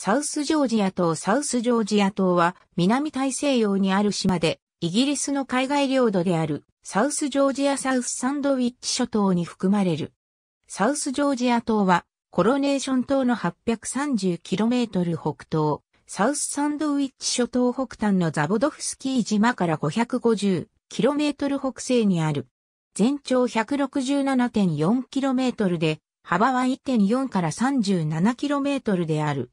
サウスジョージア島サウスジョージア島は南大西洋にある島で、イギリスの海外領土であるサウスジョージアサウスサンドウィッチ諸島に含まれる。サウスジョージア島はコロネーション島の 830km 北東、サウスサンドウィッチ諸島北端のザボドフスキー島から 550km 北西にある。全長 167.4km で、幅は1.4から 37km である。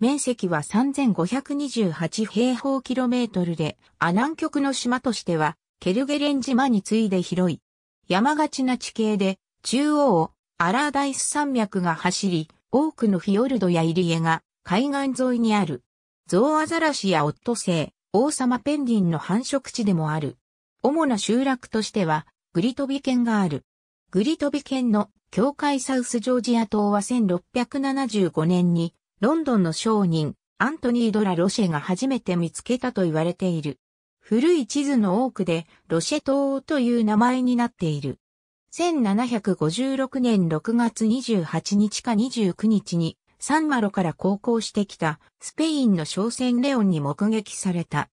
面積は3528平方キロメートルで、ア南極の島としては、ケルゲレン島に次いで広い。山がちな地形で、中央をアラーダイス山脈が走り、多くのフィヨルドや入り江が海岸沿いにある。ゾウアザラシやオットセイ、王様ペンギンの繁殖地でもある。主な集落としては、グリトビ県がある。グリトビ県の境界サウスジョージア島は1675年にロンドンの商人、アントニー・ドラ・ロシェが初めて見つけたと言われている。古い地図の多くで、ロシェ島という名前になっている。1756年6月28日か29日に、サンマロから航行してきたスペインの商船レオンに目撃された。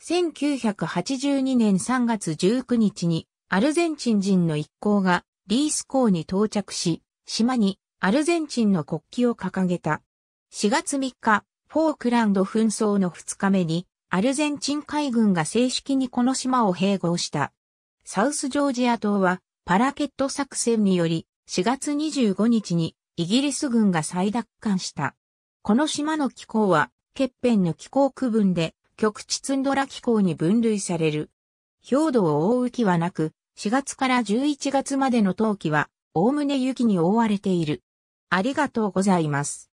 1982年3月19日に、アルゼンチン人の一行がリース港に到着し、島にアルゼンチンの国旗を掲げた。4月3日、フォークランド紛争の2日目に、アルゼンチン海軍が正式にこの島を併合した。サウスジョージア島は、パラケット作戦により、4月25日にイギリス軍が再奪還した。この島の気候は、欠片の気候区分で、極地ツンドラ気候に分類される。氷土を覆う木はなく、4月から11月までの冬季は、おおむね雪に覆われている。ありがとうございます。